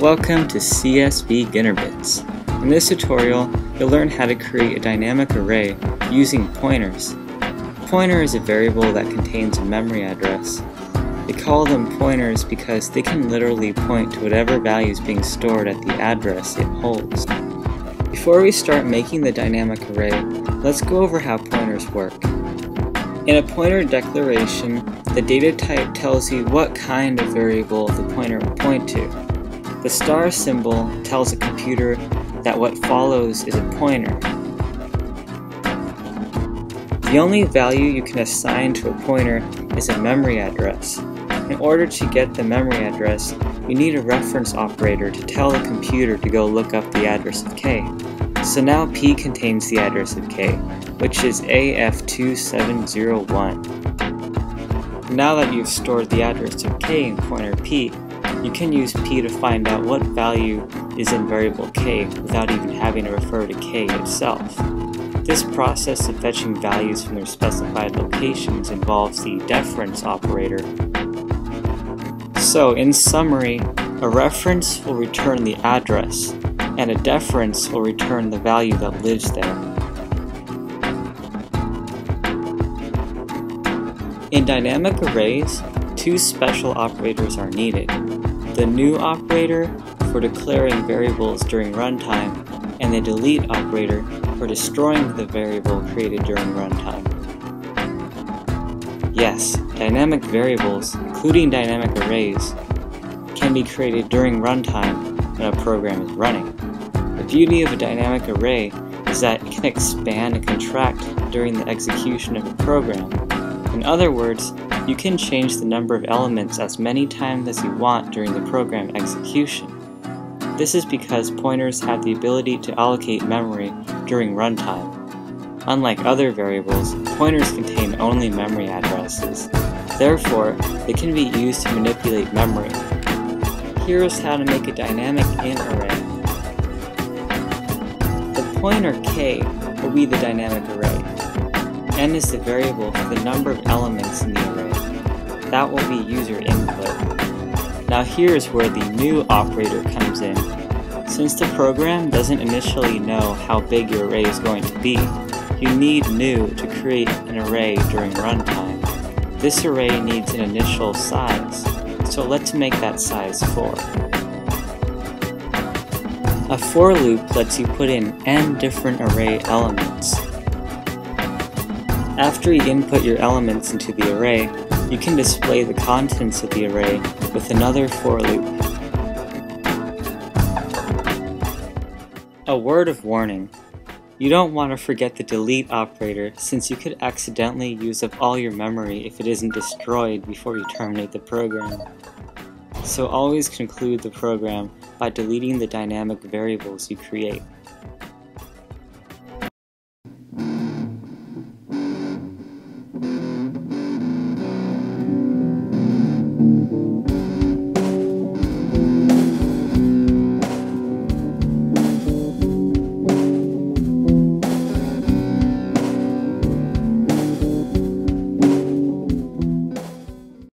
Welcome to CS Beginner Bits. In this tutorial, you'll learn how to create a dynamic array using pointers. A pointer is a variable that contains a memory address. They call them pointers because they can literally point to whatever value is being stored at the address it holds. Before we start making the dynamic array, let's go over how pointers work. In a pointer declaration, the data type tells you what kind of variable the pointer will point to. The star symbol tells a computer that what follows is a pointer. The only value you can assign to a pointer is a memory address. In order to get the memory address, you need a reference operator to tell the computer to go look up the address of k. So now p contains the address of k, which is AF2701. Now that you've stored the address of k in pointer p, you can use p to find out what value is in variable k without even having to refer to k itself. This process of fetching values from their specified locations involves the deference operator. So, in summary, a reference will return the address, and a deference will return the value that lives there. In dynamic arrays, two special operators are needed. The new operator for declaring variables during runtime, and the delete operator for destroying the variable created during runtime. Yes, dynamic variables, including dynamic arrays, can be created during runtime when a program is running. The beauty of a dynamic array is that it can expand and contract during the execution of a program in other words, you can change the number of elements as many times as you want during the program execution. This is because pointers have the ability to allocate memory during runtime. Unlike other variables, pointers contain only memory addresses. Therefore, they can be used to manipulate memory. Here is how to make a dynamic int array. The pointer k will be the dynamic array n is the variable for the number of elements in. That will be user input. Now here is where the new operator comes in. Since the program doesn't initially know how big your array is going to be, you need new to create an array during runtime. This array needs an initial size, so let's make that size 4. A for loop lets you put in n different array elements. After you input your elements into the array, you can display the contents of the array with another for loop. A word of warning. You don't want to forget the delete operator since you could accidentally use up all your memory if it isn't destroyed before you terminate the program. So always conclude the program by deleting the dynamic variables you create.